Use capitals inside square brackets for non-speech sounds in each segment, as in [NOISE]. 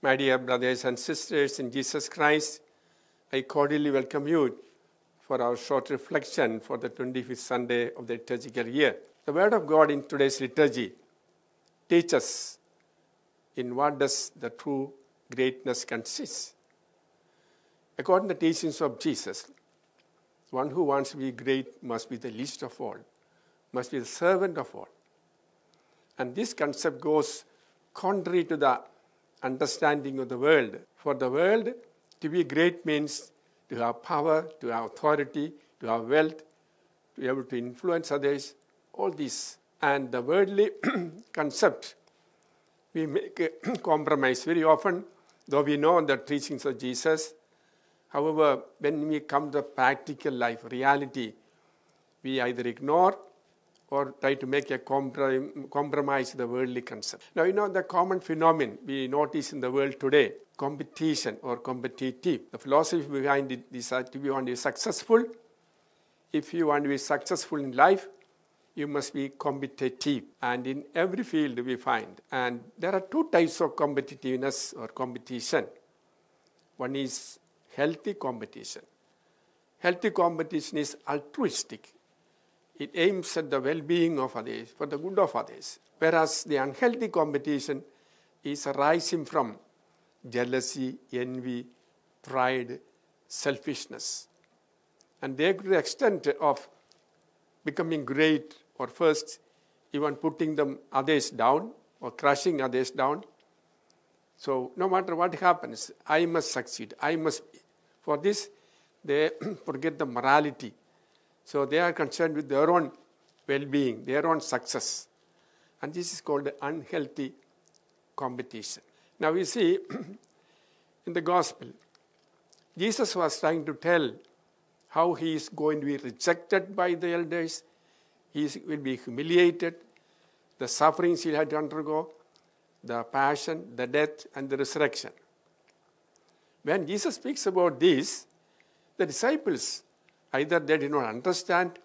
My dear brothers and sisters in Jesus Christ, I cordially welcome you for our short reflection for the 25th Sunday of the liturgical year. The Word of God in today's liturgy teaches in what does the true greatness consist. According to the teachings of Jesus, one who wants to be great must be the least of all, must be the servant of all. And this concept goes contrary to the understanding of the world. For the world, to be great means to have power, to have authority, to have wealth, to be able to influence others, all this. And the worldly [CLEARS THROAT] concept, we make [CLEARS THROAT] compromise very often, though we know the teachings of Jesus. However, when we come to practical life, reality, we either ignore or try to make a comprom- compromise the worldly concept. Now, you know the common phenomenon we notice in the world today competition or competitive. The philosophy behind it is that if you want to be successful, if you want to be successful in life, you must be competitive. And in every field we find. And there are two types of competitiveness or competition. One is healthy competition. Healthy competition is altruistic. It aims at the well being of others, for the good of others. Whereas the unhealthy competition is arising from jealousy, envy, pride, selfishness. And the extent of becoming great or first even putting them others down or crushing others down. So no matter what happens, I must succeed. I must. For this, they [COUGHS] forget the morality. So they are concerned with their own well-being, their own success, and this is called unhealthy competition. Now we see [CLEARS THROAT] in the gospel, Jesus was trying to tell how he is going to be rejected by the elders, he will be humiliated, the sufferings he had to undergo, the passion, the death, and the resurrection. When Jesus speaks about this, the disciples either they did not understand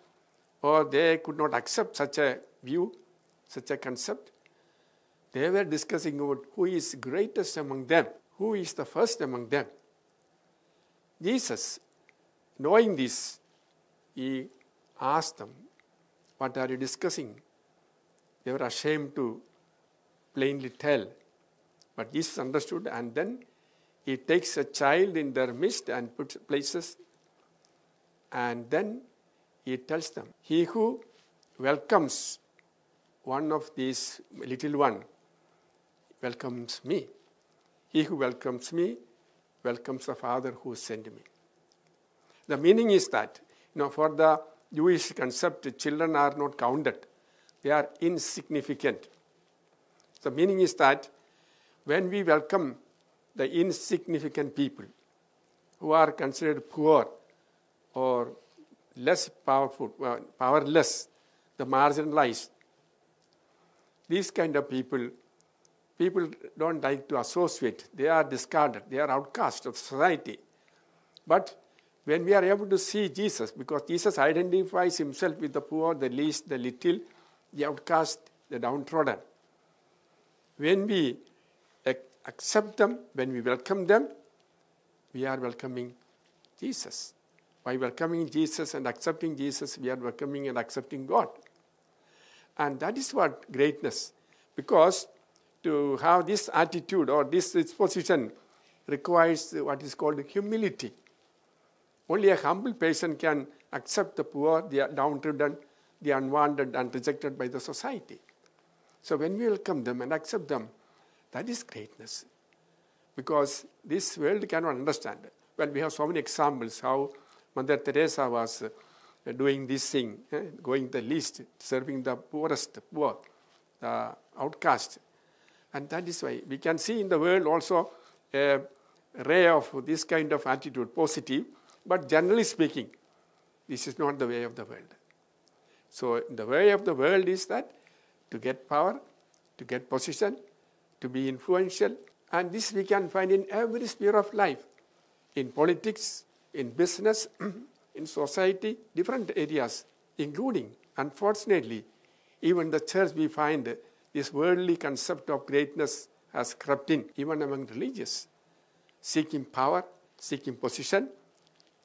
or they could not accept such a view, such a concept. They were discussing about who is greatest among them, who is the first among them. Jesus, knowing this, he asked them, What are you discussing? They were ashamed to plainly tell. But Jesus understood, and then he takes a child in their midst and puts places, and then he tells them, He who welcomes one of these little one welcomes me. He who welcomes me welcomes the Father who sent me. The meaning is that, you know, for the Jewish concept, children are not counted, they are insignificant. The meaning is that when we welcome the insignificant people who are considered poor or less powerful, powerless, the marginalized, these kind of people, people don't like to associate. They are discarded. They are outcast of society. But when we are able to see Jesus, because Jesus identifies himself with the poor, the least, the little, the outcast, the downtrodden. When we accept them, when we welcome them, we are welcoming Jesus. By welcoming Jesus and accepting Jesus, we are welcoming and accepting God. And that is what greatness, because to have this attitude or this disposition requires what is called humility. Only a humble person can accept the poor, the downtrodden, the unwanted, and rejected by the society. So when we welcome them and accept them, that is greatness. Because this world cannot understand. Well, we have so many examples how Mother Teresa was doing this thing, eh, going the least, serving the poorest, poor, the outcast. And that is why we can see in the world also a ray of this kind of attitude, positive, but generally speaking, this is not the way of the world. So, the way of the world is that to get power, to get position, to be influential, and this we can find in every sphere of life in politics, in business, [CLEARS THROAT] in society, different areas, including, unfortunately, even the church we find this worldly concept of greatness has crept in even among religious, seeking power, seeking position.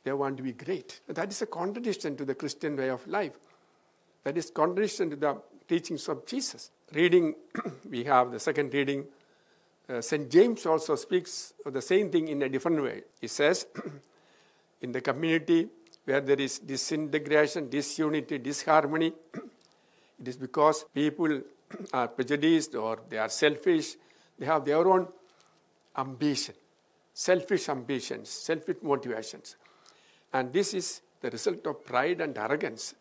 They want to be great. That is a contradiction to the Christian way of life. That is contradiction to the teachings of Jesus. Reading, [CLEARS THROAT] we have the second reading. Uh, St. James also speaks of the same thing in a different way. He says, [CLEARS THROAT] in the community where there is disintegration, disunity, disharmony, it is because people are prejudiced or they are selfish. They have their own ambition, selfish ambitions, selfish motivations. And this is the result of pride and arrogance.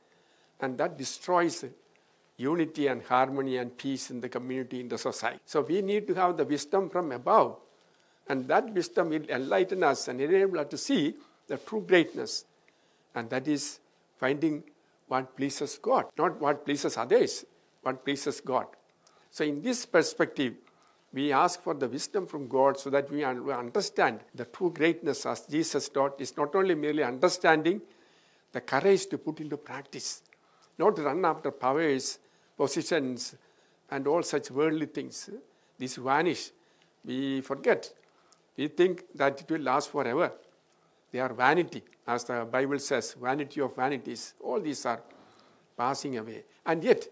And that destroys unity and harmony and peace in the community, in the society. So we need to have the wisdom from above. And that wisdom will enlighten us and enable us to see the true greatness. And that is finding what pleases God, not what pleases others, what pleases God. So, in this perspective, we ask for the wisdom from God so that we understand the true greatness as Jesus taught is not only merely understanding, the courage to put into practice, not run after powers, positions, and all such worldly things. These vanish. We forget. We think that it will last forever. They are vanity, as the Bible says, vanity of vanities. All these are passing away. And yet,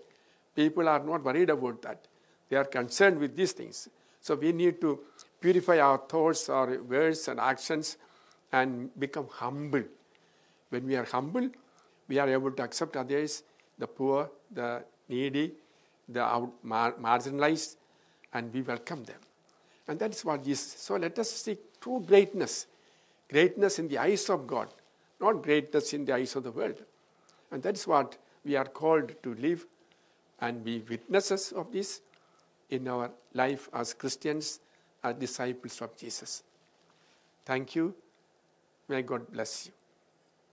people are not worried about that. They are concerned with these things. So we need to purify our thoughts, our words, and actions and become humble. When we are humble, we are able to accept others, the poor, the needy, the out, mar- marginalized, and we welcome them. And that is what Jesus. So let us seek true greatness Greatness in the eyes of God, not greatness in the eyes of the world. And that's what we are called to live and be witnesses of this in our life as Christians, as disciples of Jesus. Thank you. May God bless you.